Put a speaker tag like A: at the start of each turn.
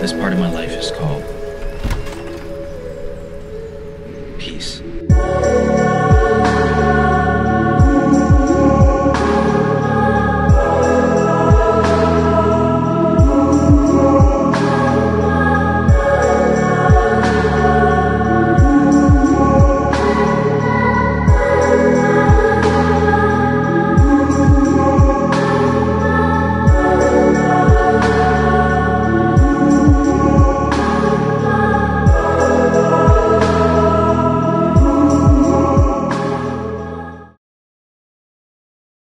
A: This part of my life is called peace.